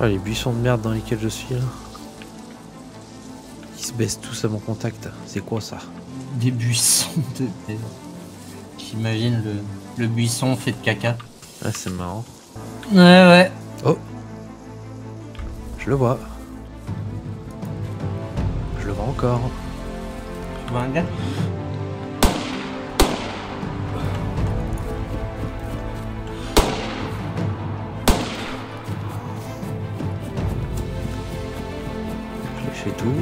Oh, les buissons de merde dans lesquels je suis là. Ils se baissent tous à mon contact. C'est quoi ça? Des buissons de merde. J'imagine le, le buisson fait de caca. Ah, c'est marrant. Ouais, ouais. Je le vois. Je le vois encore. Tu vois un gars? Tout.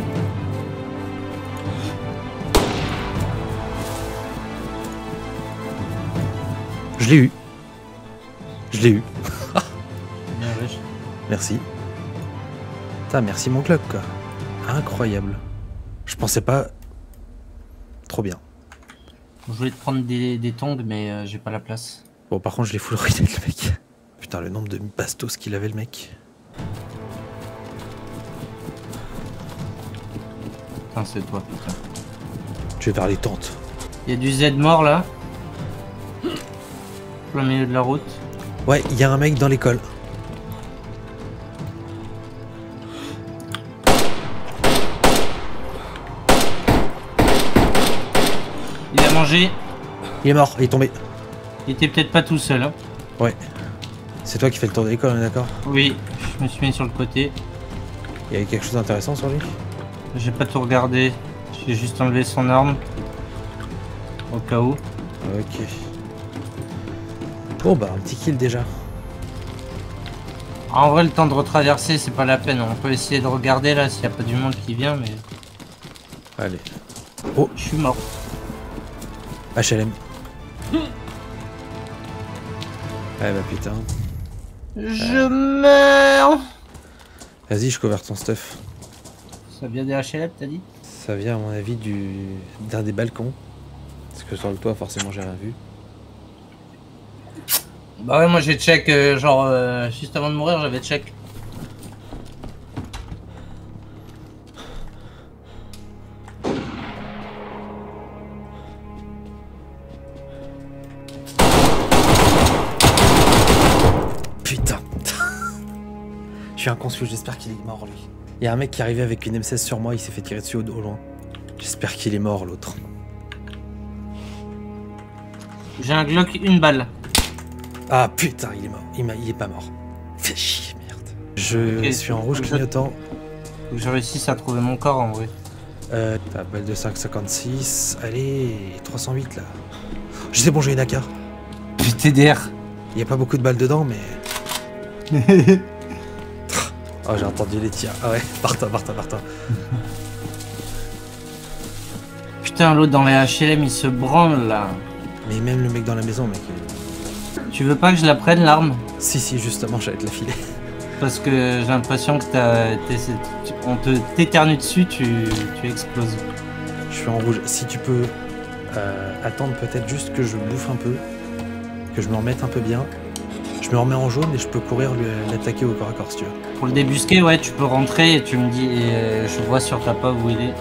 Je l'ai eu. Je l'ai eu. Bien, wesh. Merci. Putain, merci mon club, quoi. Incroyable. Je pensais pas. Trop bien. Je voulais te prendre des, des tongs, mais euh, j'ai pas la place. Bon, par contre, je l'ai full ruiné, le mec. Putain, le nombre de bastos qu'il avait, le mec. Putain, c'est toi, putain. Je vais vers les tentes. Il y a du Z mort là. Plein milieu de la route. Ouais, il y a un mec dans l'école. Il a mangé. Il est mort, il est tombé. Il était peut-être pas tout seul. Hein. Ouais. C'est toi qui fais le tour de l'école, on est d'accord? Oui, je me suis mis sur le côté. Il y avait quelque chose d'intéressant sur lui? J'ai pas tout regardé. J'ai juste enlevé son arme. Au cas où. Ok. Bon, bah, un petit kill déjà. En vrai, le temps de retraverser, c'est pas la peine. On peut essayer de regarder là s'il y a pas du monde qui vient, mais Allez. je suis mort. HLM. Ah bah putain. Je meurs. Vas-y, je couvre ton stuff. Ça vient des HLM, t'as dit? Ça vient à mon avis du d'un des balcons. Parce que sur le toit, forcément, j'ai rien vu. Bah ouais, moi j'ai check, euh, genre, euh, juste avant de mourir, j'avais check. Suis inconscient, j'espère qu'il est mort lui. Il y a un mec qui arrivait avec une M16 sur moi, il s'est fait tirer dessus au, au loin. J'espère qu'il est mort l'autre. J'ai un Glock, une balle. Ah putain, il est mort. Il, il est pas mort. Fais chier, merde. Je suis en rouge clignotant. Faut que je réussisse à trouver mon corps en vrai. Euh, t'as balle de 5,56. Allez, 308 là. Je sais bon, j'ai une AK. PTDR. Il y a pas beaucoup de balles dedans, mais. Oh, j'ai entendu les tirs. Ah ouais, par-toi, par-toi, par-toi. Putain, l'autre dans les HLM, il se branle là. Mais même le mec dans la maison, mec. Tu veux pas que je la prenne l'arme? Si, si, justement, j'allais te la filer. Parce que j'ai l'impression que t'as. On te t'éternue dessus, tu, tu exploses. Je suis en rouge. Si tu peux euh, attendre peut-être juste que je bouffe un peu, que je me remette un peu bien. Je me remets en jaune et je peux courir l'attaquer au corps à corps si tu veux. Pour le débusquer, ouais, tu peux rentrer et tu me dis. et, euh, je vois sur ta pop où il est.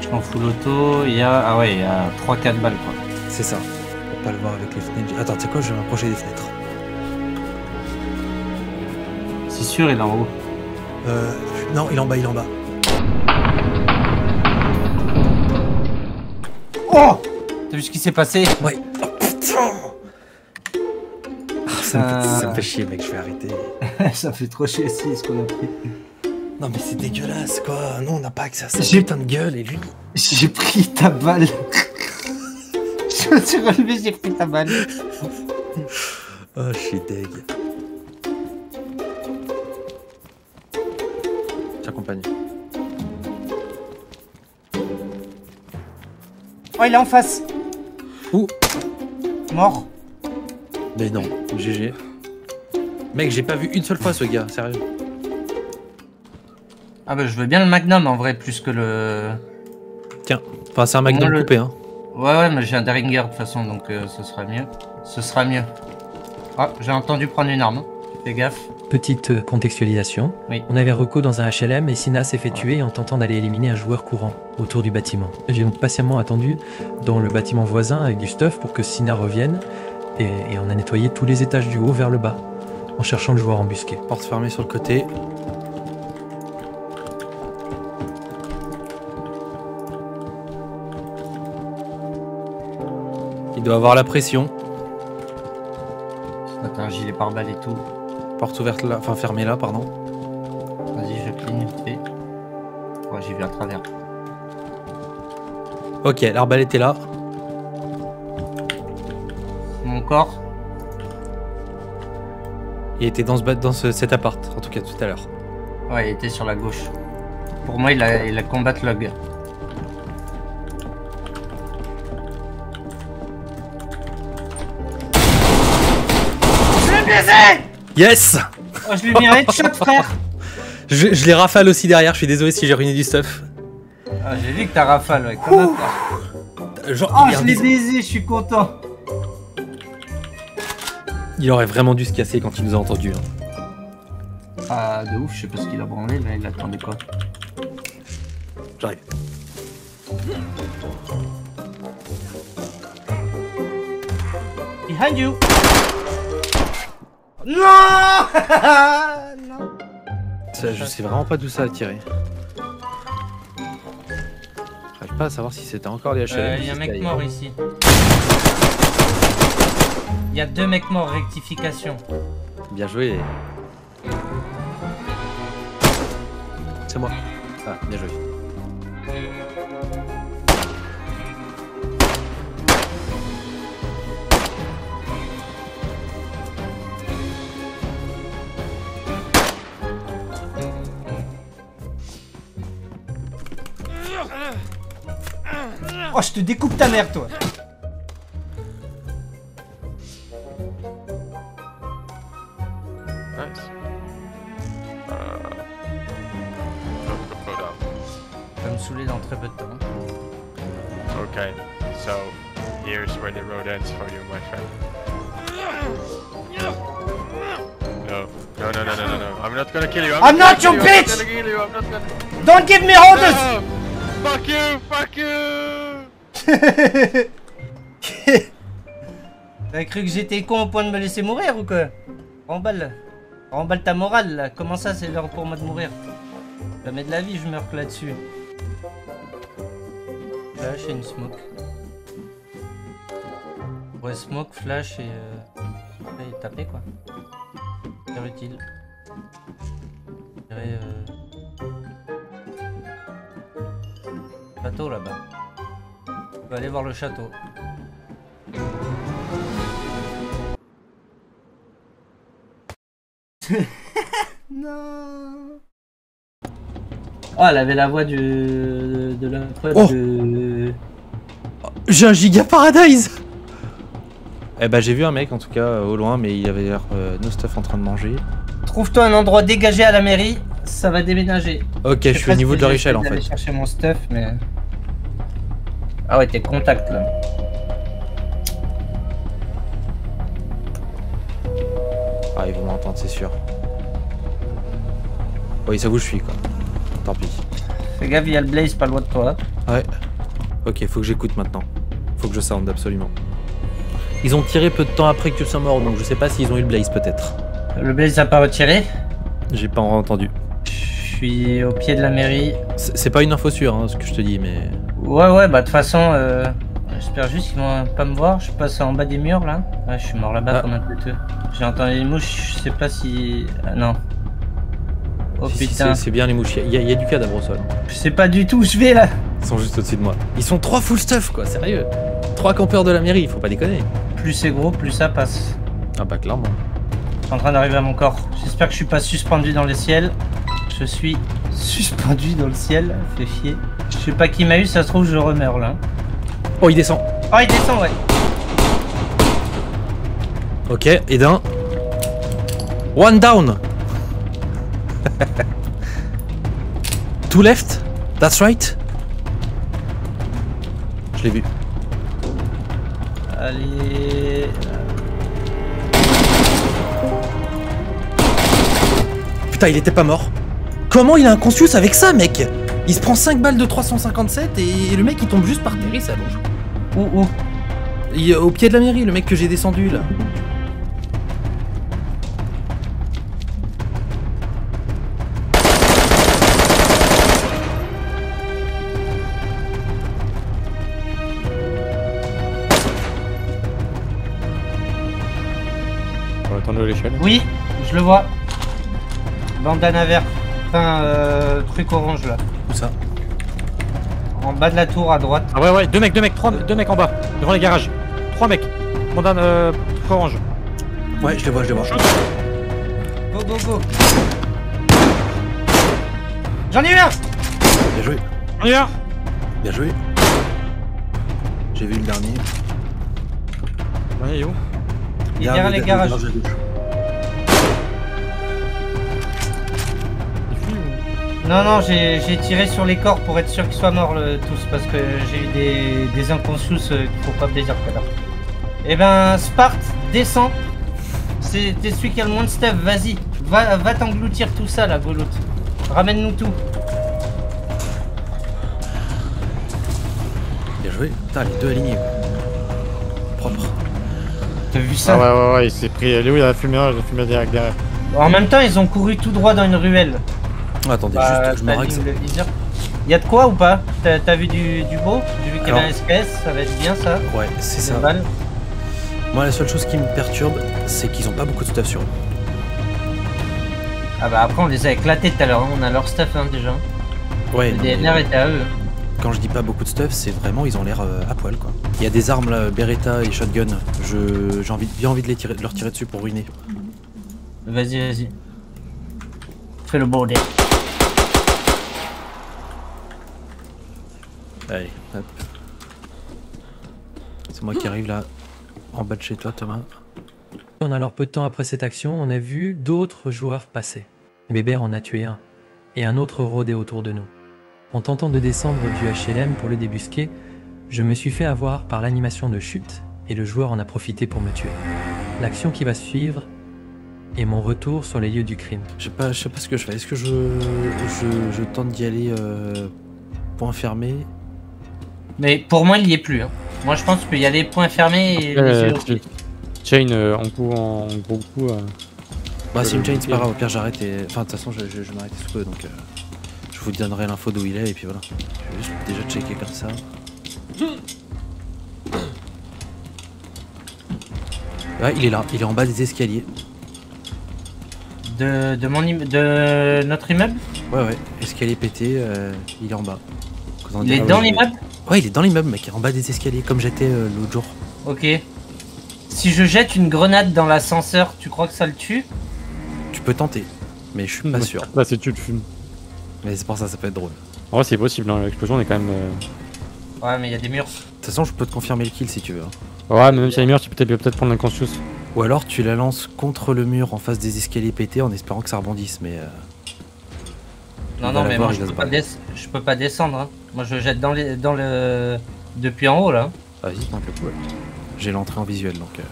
Je m'en fous l'auto. Il y a. Ah ouais, il y a 3-4 balles quoi. C'est ça. Pour pas le voir avec les fenêtres. Attends, tu sais quoi, je vais m'approcher des fenêtres. C'est sûr, il est en haut. Euh, non, il est en bas, il est en bas. Oh T'as vu ce qui s'est passé? Ouais. Oh putain Ah, ça, Euh. Ça me fait chier, mec, je vais arrêter. Ça fait trop chier si ce qu'on a pris. Non, mais c'est dégueulasse, quoi. Nous, on n'a pas accès à ça. J'ai- putain de gueule, et lui. J'ai pris ta balle. je me suis relevé, j'ai pris ta balle. Oh, je suis deg. J'accompagne. Oh, il est en face. Où? Mort. Mais non, GG. Mec, j'ai pas vu une seule fois ce gars, sérieux. Ah bah je veux bien le Magnum en vrai plus que le... Tiens, enfin, c'est un Magnum Moi, le- coupé, hein. Ouais ouais mais j'ai un Derringer de toute façon donc euh, ce sera mieux. Ce sera mieux. Ah j'ai entendu prendre une arme. hein. Fais gaffe. Petite euh, contextualisation. Oui. On avait Reco dans un HLM et Sina s'est fait tuer en tentant d'aller éliminer un joueur courant autour du bâtiment. J'ai donc patiemment attendu dans le bâtiment voisin avec du stuff pour que Sina revienne et, et on a nettoyé tous les étages du haut vers le bas en cherchant le joueur embusqué. Porte fermée sur le côté. Il doit avoir la pression. Attends, un gilet pare-balles et tout. Porte ouverte là, enfin fermée là, pardon. Vas-y, je cligne vite Ouais, j'ai vu à travers. Ok, l'arbalète est là. Mon corps il était dans, ce, dans ce- cet appart, en tout cas tout à l'heure. Ouais, il était sur la gauche. Pour moi, il a, il a combat log. Je l'ai baisé Yes Oh, je lui ai mis un headshot, frère Je, je les rafale aussi derrière, je suis désolé si j'ai ruiné du stuff. Ah, J'ai vu que t'as rafale, ouais. Comment t'as- Genre, Oh, je l'ai baisé, je suis content. Il aurait vraiment dû se casser quand il nous a entendu. hein. Ah, de ouf, je sais pas ce qu'il a branlé, mais il attendait quoi? J'arrive. Behind you Non Non Ça, je sais vraiment pas d'où ça a tiré. J'arrive pas à savoir si c'était encore les HLM. Euh, y a un mec mort ici. Il y a deux mecs morts, rectification. Bien joué. C'est moi. Ah, bien joué. Oh, je te découpe ta mère, toi saouler dans très peu de temps. Okay, so here's where the road ends for you, my friend. No, no, no, no, no, no, no. I'm not gonna kill you. I'm not your you, bitch! I'm not gonna kill you. I'm not gonna. Don't give me orders No! Fuck you! Fuck you! T'as cru que j'étais con au point de me laisser mourir ou quoi? Remballe. Remballe ta morale là. Comment ça c'est l'heure pour moi de mourir? Jamais de la vie je meurs que là-dessus. Flash et une smoke. Ouais smoke, flash et... Euh... et taper quoi. C'est utile. Je dirais... Euh... Château là-bas. On va aller voir le château. Non. Oh, elle avait la voix du de la preuve Oh. de. J'ai un giga paradise Eh bah j'ai vu un mec en tout cas euh, au loin mais il avait l'air euh, no stuff en train de manger. Trouve-toi un endroit dégagé à la mairie, ça va déménager. Ok, je suis au niveau de leur échelle en Je fait. vais chercher mon stuff, mais. Ah ouais, t'es contact là. Ah ils vont m'entendre c'est sûr. Oui ça vous je suis quoi. Tant pis. Fais gaffe, il y a le blaze pas loin de toi. Ouais. Ok, faut que j'écoute maintenant. Faut que je sound absolument. Ils ont tiré peu de temps après que tu sois mort, donc je sais pas s'ils ont eu le blaze peut-être. Le blaze a pas retiré. J'ai pas entendu. Je suis au pied de la mairie. C'est pas une info sûre hein, ce que je te dis, mais. Ouais, ouais, bah de toute façon, euh, j'espère juste qu'ils vont pas me voir. Je passe en bas des murs là. Ouais, je suis mort là-bas Ah. comme un têteux. J'ai entendu les mouches, je sais pas si. Ah, non. Oh Si, putain. c'est- C'est bien les mouches. Il y, a- il y a du cadavre au sol. Je sais pas du tout où je vais là. Ils sont juste au-dessus de moi. Ils sont trois full stuff quoi, sérieux. Trois campeurs de la mairie, faut pas déconner. Plus c'est gros, plus ça passe. Ah bah clairement. Je suis en train d'arriver à mon corps. J'espère que je suis pas suspendu dans le ciel. Je suis suspendu dans le ciel. Fait fier. Je sais pas qui m'a eu, ça se trouve je remeurs là. Oh il descend. Oh il descend ouais. Ok, et d'un. One down Two left That's right Je l'ai vu. Allez. Putain, il était pas mort. Comment il a un conscious avec ça, mec? Il se prend 5 balles de 357 et le mec il tombe juste par terre et s'allonge. Où où? Il est Au pied de la mairie, le mec que j'ai descendu là. Oui, je le vois. Bandana vert. Enfin, euh, truc orange là. Où ça? En bas de la tour à droite. Ah ouais, ouais, deux mecs, deux mecs, trois, deux mecs en bas, devant les garages. Trois mecs. Condamne, euh, truc orange. Ouais, je les vois, je les vois. Go, go, go. J'en ai eu un Bien joué, On y va bien joué. J'ai vu le dernier. Ouais, il est où? Il est derrière le- les le garages. Non, non, j'ai tiré sur les corps pour être sûr qu'ils soient morts le- tous parce que j'ai eu des, des inconscious euh, qu'il faut pas plaisir tout à l'heure. Eh ben, Sparte, descends. C'est t'es celui qui a le moins de stuff, vas-y. Va, va t'engloutir tout ça là, Golout. Ramène-nous tout. Bien joué. Putain, les deux alignés. Propre. T'as vu ça Ah ouais, ouais, ouais, il s'est pris. Il est où Il a la fumée, il a la fumée direct derrière. En même temps, ils ont couru tout droit dans une ruelle. Attendez, Bah, juste, je me le viseur. Y a de quoi ou pas? T'as vu du, du beau? J'ai vu qu'il y avait un. SPS, ça va être bien ça. Ouais, c'est ça. balles. Moi, la seule chose qui me perturbe, c'est qu'ils ont pas beaucoup de stuff sur eux. Ah bah après on les a éclatés tout à l'heure, hein. on a leur stuff hein, déjà. Ouais, Le mais était à eux. quand je dis pas beaucoup de stuff, c'est vraiment, ils ont l'air euh, à poil, quoi. Il y a des armes, là, Beretta et Shotgun. Je, j'ai envie, bien envie de, les tirer, de leur tirer dessus pour ruiner. Vas-y, vas-y. Fais le bordel. Allez, hop. C'est moi qui arrive là, en bas de chez toi, Thomas. On alors peu de temps après cette action, on a vu d'autres joueurs passer. Bébert en a tué un, et un autre rôdait autour de nous. En tentant de descendre du HLM pour le débusquer, je me suis fait avoir par l'animation de chute, et le joueur en a profité pour me tuer. L'action qui va suivre est mon retour sur les lieux du crime. Je sais pas, je sais pas ce que je fais. Est-ce que je, je, je tente d'y aller euh, point fermé Mais pour moi il y est plus. hein. Moi je pense qu'il y a les points fermés et Euh. Chain euh, en coup, en gros coup. euh, Bah, si me le chain, c'est pas grave. Au pire, j'arrête et. Enfin, de toute façon, je, je, je vais m'arrêter sous peu donc. euh, je vous donnerai l'info d'où il est et puis voilà. Je vais juste déjà checker comme ça. Ouais, il est là. Il est en bas des escaliers. De, de, mon de notre immeuble? Ouais, ouais. Escalier pété. euh, il est en bas. Il est dans l'immeuble Ouais, il est dans l'immeuble, mec. En bas des escaliers, comme j'étais euh, l'autre jour. Ok. Si je jette une grenade dans l'ascenseur, tu crois que ça le tue? Tu peux tenter, mais je suis pas sûr. Là, c'est tu le fumes. Mais c'est pour ça, ça peut être drôle. En vrai, c'est possible, hein, l'explosion on est quand même. euh, Ouais mais il y a des murs. De toute façon, je peux te confirmer le kill si tu veux. hein. Ouais, mais même si elle est meilleure, tu peux peut-être peut prendre l'inconscious. Ou alors tu la lances contre le mur en face des escaliers pétés en espérant que ça rebondisse, mais. euh, Non non mais moi je peux, pas barrer. des- je peux pas descendre. hein. Moi je jette dans, les, dans le... Depuis en haut là. Vas-y, tente le coup. ouais. J'ai l'entrée en visuel donc. euh,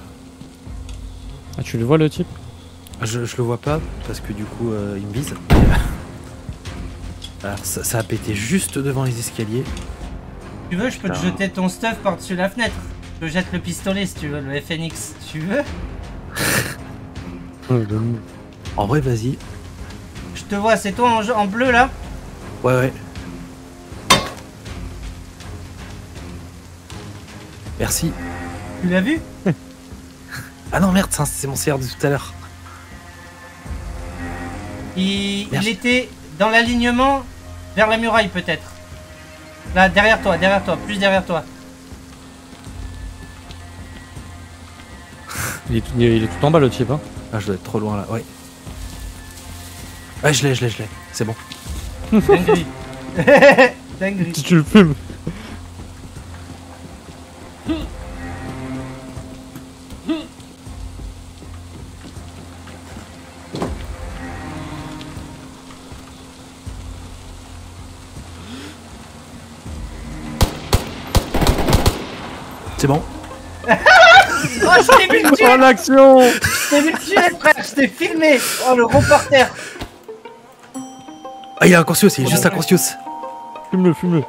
Ah, tu le vois le type? Je, je le vois pas parce que du coup euh, il me vise. Alors ça, ça a pété juste devant les escaliers. Tu veux, je peux te jeter ton stuff par-dessus la fenêtre. Je te jette le pistolet si tu veux, le FNX. Tu veux En vrai, vas-y. Je te vois, c'est toi en bleu là? Ouais, ouais. Merci. Tu l'as vu Ah non, merde, c'est mon CR de tout à l'heure. il, était dans l'alignement vers la muraille peut-être. Là, derrière toi, derrière toi, plus derrière toi. il est, tout, il est tout en bas le type, hein. Ah, je dois être trop loin là, ouais. Ouais, je l'ai, je l'ai, je l'ai. C'est bon. Dinguerie. Dinguerie. Si tu le fumes. C'est bon. Oh, je t'ai vu le tuer Oh l'action Je t'ai vu le tuer, frère Je t'ai filmé Oh, le reporter Ah, il est inconscious, il est juste inconscious. Fume-le, fume-le.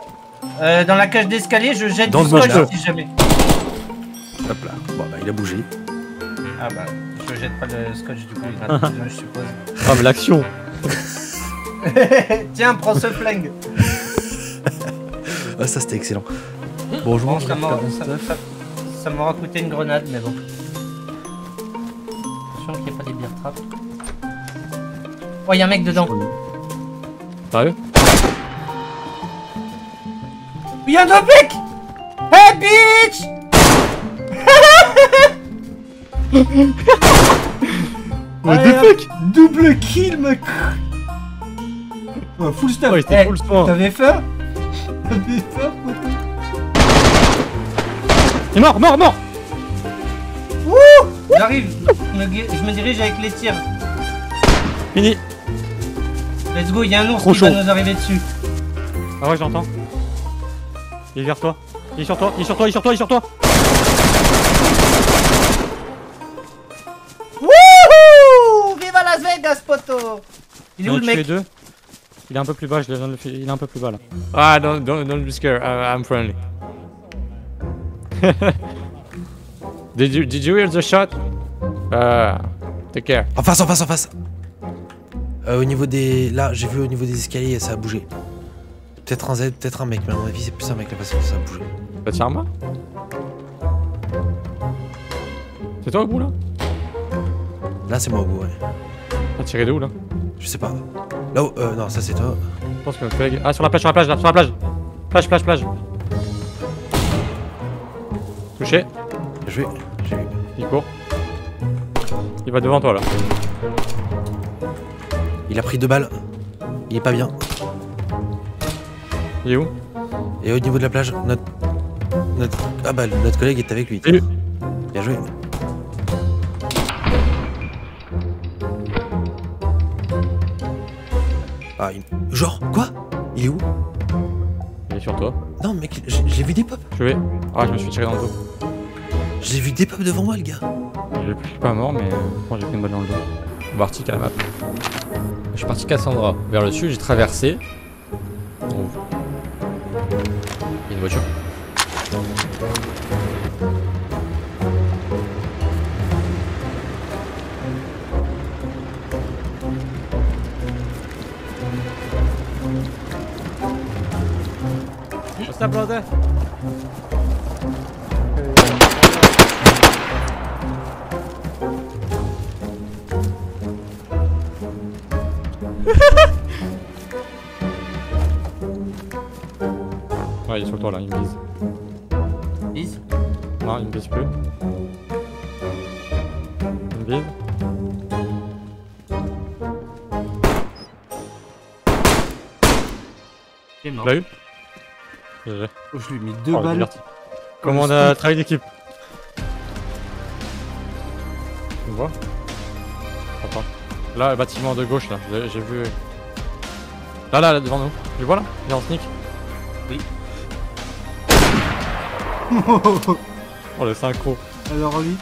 euh, Dans la cage d'escalier, je jette Dans du scotch si jamais. Hop là. Bon, bah, il a bougé. Ah bah, je jette pas le scotch du coup, il gratte, je suppose. Ah, mais l'action Tiens, prends ce flingue Ah, ça, c'était excellent. Bon, je mange ça ça- stuff. m'aura coûté une grenade, mais bon. Attention qu'il n'y ait pas des bières. Beer Trap. Oh, y'a un mec dedans. Sérieux Y'a un autre mec Hey bitch What Allez, the hop. fuck Double kill mec oh, Full il Eh, full spawn. T'avais faim? T'avais faim? Il est mort, mort, mort J'arrive, je me, je me dirige avec les tirs. Fini Let's go, y'a un ours Trop qui va chaud. nous arriver dessus. Ah ouais, j'entends. Il est vers toi. Il est sur toi, il est sur toi, il est sur toi, il est sur toi Wouhou Viva Las Vegas, poto Il est où le mec deux. Il est un peu plus bas, je le il est un peu plus bas là. Ah, don't don't don't be scared. I, I'm friendly. did you did you hear the shot? Uh, take care. En face, en face, en face Euh, Au niveau des... Là, j'ai vu au niveau des escaliers, ça a bougé. Peut-être un Z, peut-être un mec, mais à mon avis, c'est plus un mec là parce que ça a bougé. T'as tiré moi C'est toi au bout là? Là, c'est moi au bout, ouais. T'as tiré de où là? Je sais pas. Là-haut, euh, non, ça c'est toi. Je pense que notre collègue. Ah, sur la plage, sur la plage, là, sur la plage Plage, plage, plage Touché. Bien joué. J'ai vu. Il court. Il va devant toi là. Il a pris deux balles. Il est pas bien. Il est où? Et au niveau de la plage, notre... notre... Ah bah, notre collègue est avec lui. Salut. Bien joué. Ah, il... Genre, quoi? Il est où? Il est sur toi. Non, mec, j'ai vu des pop. Je vais. Ah, je me suis tiré dans le dos. J'ai vu des pop devant moi, le gars. Je suis pas mort, mais euh, pense que j'ai pris une balle dans le dos. On va article à la map. Je suis parti Cassandra vers le sud, j'ai traversé. Oh. Il y a une voiture. Brother Ouais, il est sur toi là, il me vise. Vise. Non, il me vise plus. Il me vise. Il est mort. Tu l'as eu GG. Oh, je lui ai mis deux Oh, balles. Comment on a travaillé d'équipe Tu me vois pas. Là, le bâtiment de gauche, là, j'ai vu. Là, là, là, devant nous. Tu vois là Il est en sneak. Oui. Oh, le synchro. Alors lui